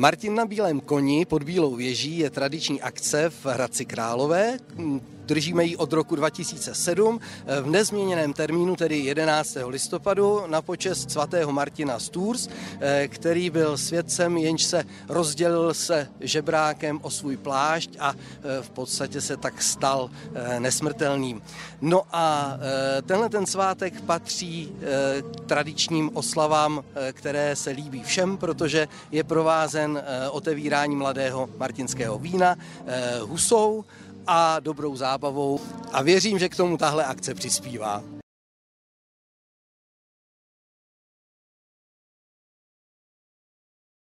Martin na bílém koni pod Bílou věží je tradiční akce v Hradci Králové. Držíme ji od roku 2007 v nezměněném termínu, tedy 11. listopadu, na počest svatého Martina Stůrs, který byl svědcem, jenž se rozdělil se žebrákem o svůj plášť a v podstatě se tak stal nesmrtelným. No a tenhle ten svátek patří tradičním oslavám, které se líbí všem, protože je provázen otevírání mladého martinského vína husou, a dobrou zábavou a věřím, že k tomu tahle akce přispívá.